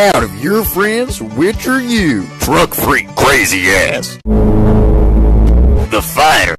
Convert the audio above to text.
out of your friends, which are you? Truck freak crazy ass. The fire.